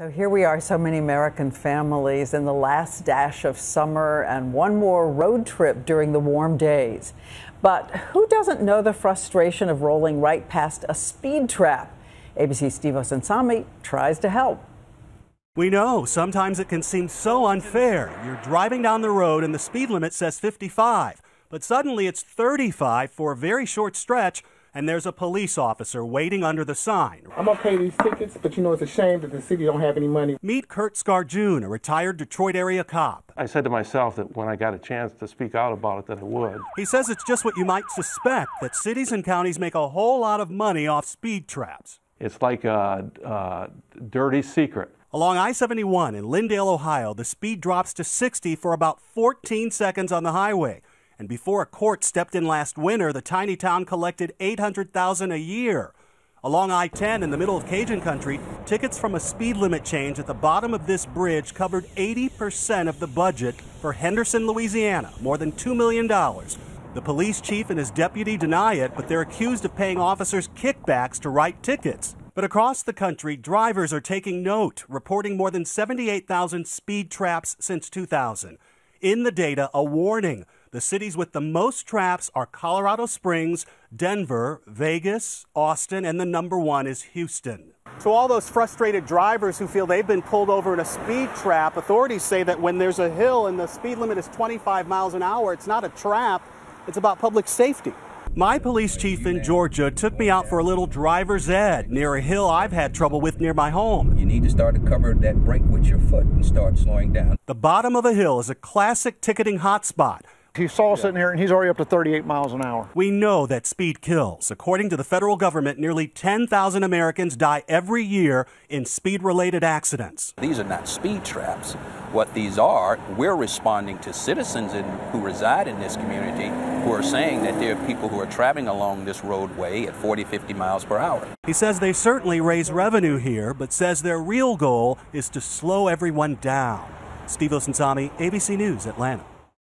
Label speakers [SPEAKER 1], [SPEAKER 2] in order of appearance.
[SPEAKER 1] So here we are, so many American families in the last dash of summer and one more road trip during the warm days. But who doesn't know the frustration of rolling right past a speed trap? ABC Steve Osunsami tries to help.
[SPEAKER 2] We know sometimes it can seem so unfair. You're driving down the road and the speed limit says 55, but suddenly it's 35 for a very short stretch and there's a police officer waiting under the sign.
[SPEAKER 3] I'm gonna pay these tickets, but you know it's a shame that the city don't have any money.
[SPEAKER 2] Meet Kurt Scarjoon, a retired Detroit area cop.
[SPEAKER 4] I said to myself that when I got a chance to speak out about it, that I would.
[SPEAKER 2] He says it's just what you might suspect that cities and counties make a whole lot of money off speed traps.
[SPEAKER 4] It's like a, a dirty secret.
[SPEAKER 2] Along I 71 in Linndale, Ohio, the speed drops to 60 for about 14 seconds on the highway. And before a court stepped in last winter, the tiny town collected 800,000 a year. Along I-10 in the middle of Cajun country, tickets from a speed limit change at the bottom of this bridge covered 80% of the budget for Henderson, Louisiana, more than $2 million. The police chief and his deputy deny it, but they're accused of paying officers kickbacks to write tickets. But across the country, drivers are taking note, reporting more than 78,000 speed traps since 2000. In the data, a warning the cities with the most traps are Colorado Springs, Denver, Vegas, Austin, and the number one is Houston. To all those frustrated drivers who feel they've been pulled over in a speed trap, authorities say that when there's a hill and the speed limit is 25 miles an hour, it's not a trap, it's about public safety. My police chief in Georgia took me out for a little driver's ed near a hill I've had trouble with near my home.
[SPEAKER 5] You need to start to cover that brake with your foot and start slowing down.
[SPEAKER 2] The bottom of a hill is a classic ticketing hotspot.
[SPEAKER 3] He saw us sitting here and he's already up to 38 miles an hour.
[SPEAKER 2] We know that speed kills. According to the federal government, nearly 10,000 Americans die every year in speed related accidents.
[SPEAKER 5] These are not speed traps. What these are, we're responding to citizens in, who reside in this community who are saying that there are people who are traveling along this roadway at 40, 50 miles per hour.
[SPEAKER 2] He says they certainly raise revenue here, but says their real goal is to slow everyone down. Steve Osunsami, ABC News, Atlanta.